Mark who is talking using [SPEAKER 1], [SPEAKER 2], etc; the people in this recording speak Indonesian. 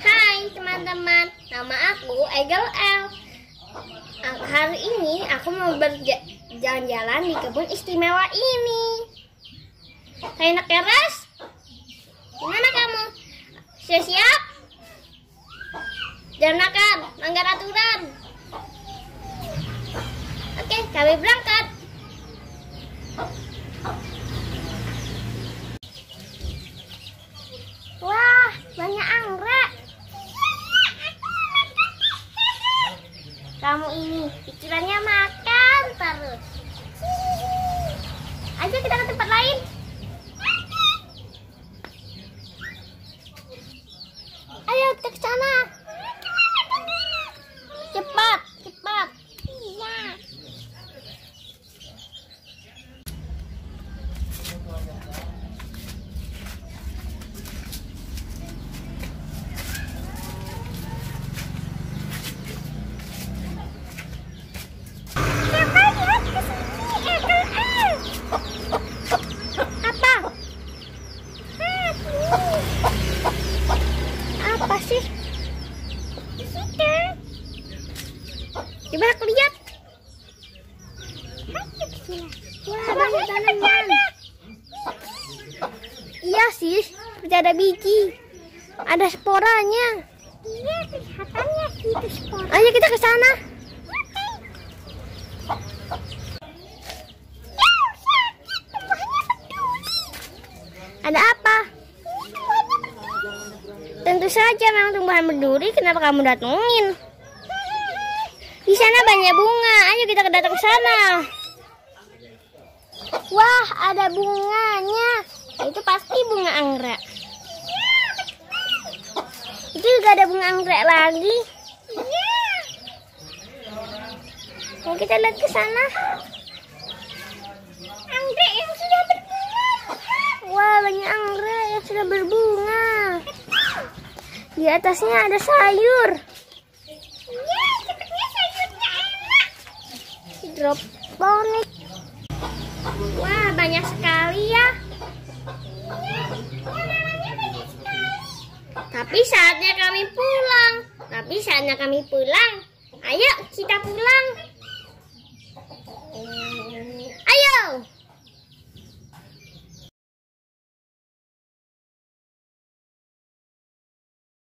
[SPEAKER 1] Hai teman-teman, nama aku Egel L. Hari ini aku mau berjalan-jalan di kebun istimewa ini. Anak keras, gimana kamu? Sudah siap? Jangan makan, langgar aturan. Oke, kami berangkat. Wah, banyak anggrek. Kamu ini pikirannya makan terus. Ayo kita ke tempat lain. Ayo kita ke sana. Cepat, cepat. Iya. Coba lihat ke sini, Ekel El. Apa? Apa sih? Di situ. Coba aku lihat. Wah, banyak tanaman. Iya sih, seperti ada biji. Ada sporanya. Iya, kelihatannya gitu spora. Ayo kita ke sana. Ada apa? Tentu saja memang tumbuhan berduri. Kenapa kamu datengin? Banyak bunga. Ayo kita datang sana. Wah, ada bunganya. Itu pasti bunga anggrek. Itu juga ada bunga anggrek lagi. Mau kita lihat ke sana. Anggrek yang sudah berbunga. Wah, banyak anggrek yang sudah berbunga. Di atasnya ada sayur. Iya, sepertinya sayurnya enak. Hidroponik. Wah, banyak sekali ya. Tapi saatnya kami pulang. Tapi saatnya kami pulang. Ayo, kita pulang.